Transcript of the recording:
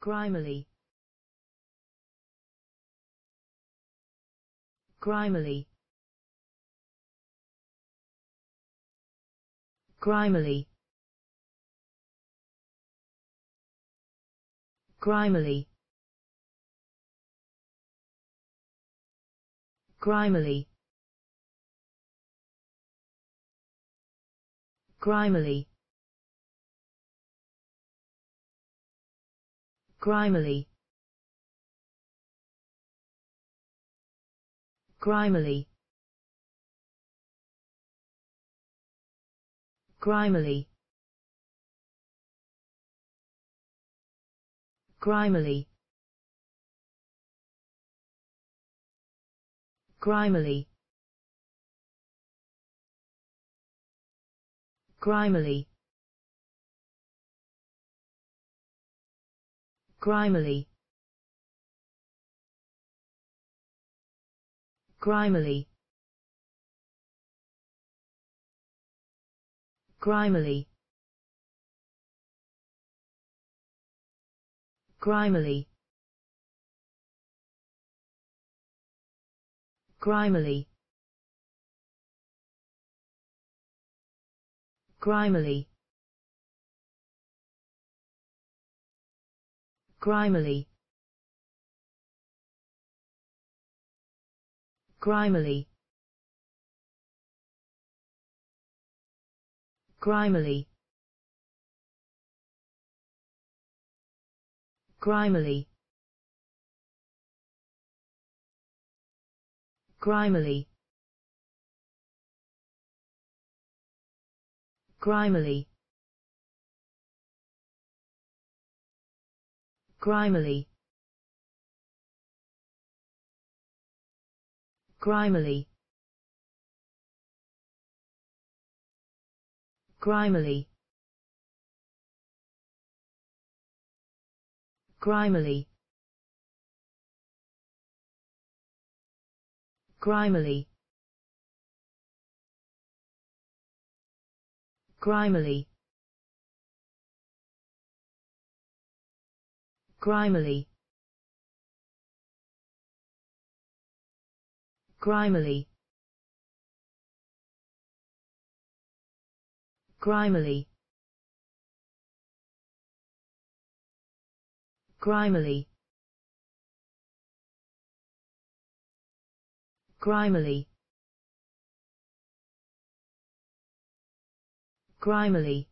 Grimily. Grimily. Grimily. Grimily. Grimily. Grimily. Grimily. Grimily. Grimily. Grimily. Grimily. Grimily. Grimily. Grimily. Grimily. Grimily. Grimily. Grimily. Grimily. Grimily. Grimily. Grimily. Grimily. Grimily. Grimily. Grimily. Grimily. Grimily. Grimily. Grimily. Grimily. Grimily. Grimily. Grimily. Grimily. Grimily.